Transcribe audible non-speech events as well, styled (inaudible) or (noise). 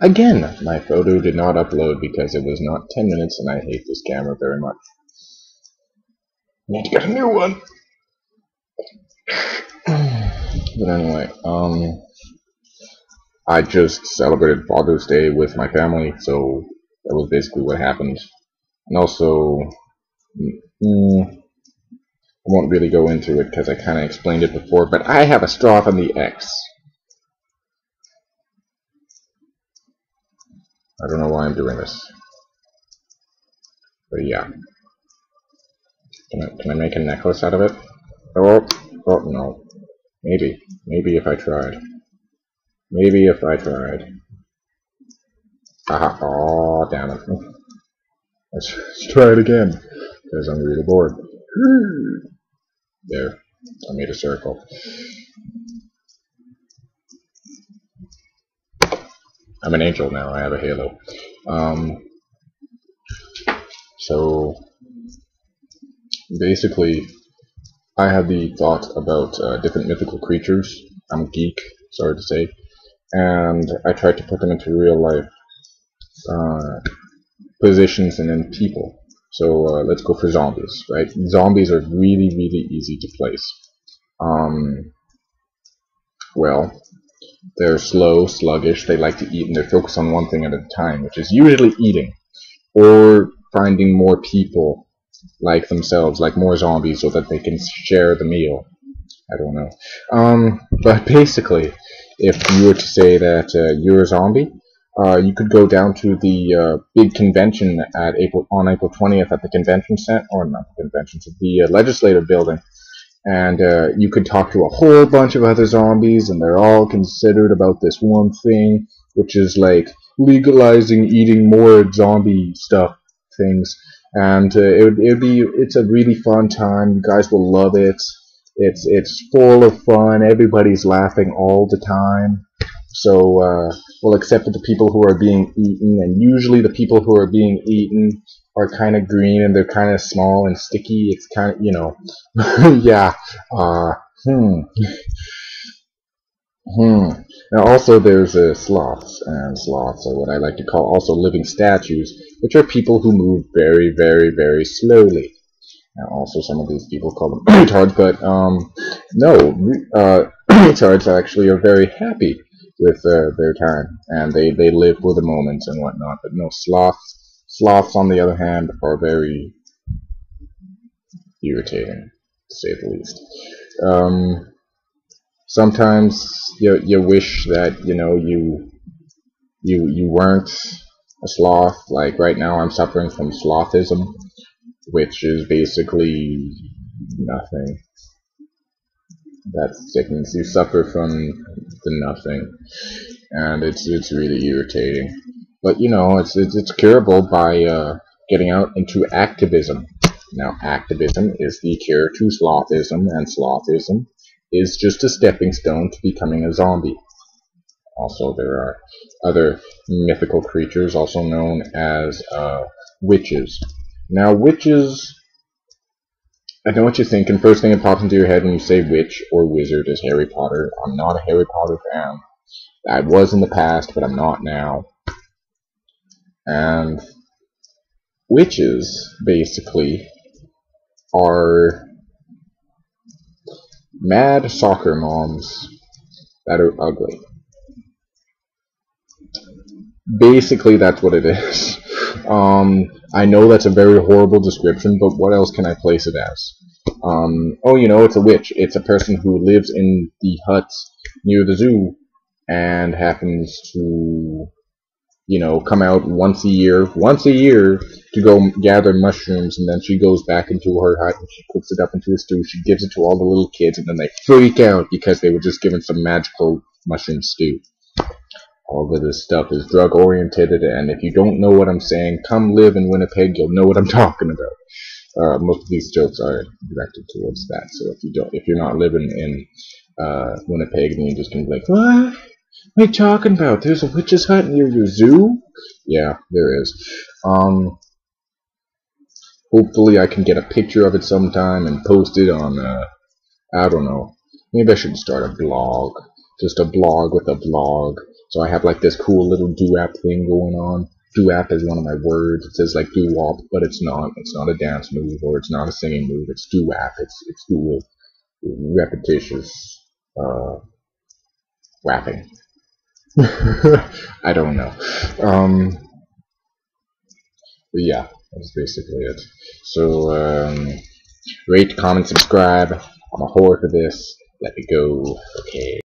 Again, my photo did not upload because it was not 10 minutes and I hate this camera very much. Need to get a new one! (sighs) but anyway, um, I just celebrated Father's Day with my family, so that was basically what happened. And also, mm, I won't really go into it because I kind of explained it before, but I have a straw on the X. I don't know why I'm doing this. But yeah. Can I, can I make a necklace out of it? Oh, oh, oh no. Maybe. Maybe if I tried. Maybe if I tried. Aha. Oh, damn it. (laughs) Let's try it again. Because I'm really bored. (gasps) There. I made a circle. I'm an angel now. I have a halo. Um, so basically, I had the thought about uh, different mythical creatures. I'm a geek, sorry to say, and I tried to put them into real life uh, positions and then people. So uh, let's go for zombies, right? Zombies are really, really easy to place. Um, well, they're slow, sluggish, they like to eat, and they're focused on one thing at a time, which is usually eating, or finding more people like themselves, like more zombies, so that they can share the meal. I don't know. Um, but basically, if you were to say that uh, you're a zombie, uh, you could go down to the uh, big convention at April on April 20th at the convention center, or not the convention, center, the uh, legislative building, and uh, you could talk to a whole bunch of other zombies, and they're all considered about this one thing, which is like legalizing eating more zombie stuff things, and uh, it would it'd be it's a really fun time. You guys will love it. It's it's full of fun. Everybody's laughing all the time. So uh, well, for the people who are being eaten, and usually the people who are being eaten are kind of green and they're kind of small and sticky. It's kind of, you know, (laughs) yeah. Uh, hmm. Hmm. Now also there's uh, sloths, and sloths are what I like to call also living statues, which are people who move very, very, very slowly. Now also some of these people call them (clears throat) retards, but um, no, uh, (clears throat) retards actually are very happy with uh, their time, and they, they live for the moment and whatnot, but no, sloths Sloths, on the other hand, are very irritating, to say the least. Um, sometimes you you wish that you know you you you weren't a sloth. Like right now, I'm suffering from slothism, which is basically nothing. That sickness you suffer from the nothing, and it's it's really irritating. But you know, it's it's, it's curable by uh, getting out into activism. Now, activism is the cure to slothism, and slothism is just a stepping stone to becoming a zombie. Also, there are other mythical creatures, also known as uh, witches. Now, witches, I know what you're thinking. First thing that pops into your head when you say witch or wizard is Harry Potter. I'm not a Harry Potter fan. I was in the past, but I'm not now. And witches, basically, are mad soccer moms that are ugly. Basically, that's what it is. (laughs) Um, I know that's a very horrible description, but what else can I place it as? Um, oh, you know, it's a witch. It's a person who lives in the huts near the zoo and happens to you know, come out once a year, once a year to go gather mushrooms, and then she goes back into her hut and she cooks it up into a stew. She gives it to all the little kids, and then they freak out because they were just given some magical mushroom stew. All of this stuff is drug oriented, and if you don't know what I'm saying, come live in Winnipeg, you'll know what I'm (laughs) talking about. Uh, most of these jokes are directed towards that. So if you don't, if you're not living in uh, Winnipeg, then you're just can be like, what? What are you talking about? There's a witch's hut near your zoo? Yeah, there is. Um, hopefully I can get a picture of it sometime and post it on, uh, I don't know. Maybe I should start a blog. Just a blog with a blog So I have like this cool little doo-wop thing going on. Doo-wop is one of my words. It says like doo-wop, but it's not. It's not a dance move or it's not a singing move. It's doo-wop. It's it's cool, repetitious, uh, rapping. (laughs) I don't know. Um, but yeah, that's basically it. So um, rate, comment, subscribe. I'm a whore for this. Let me go. Okay.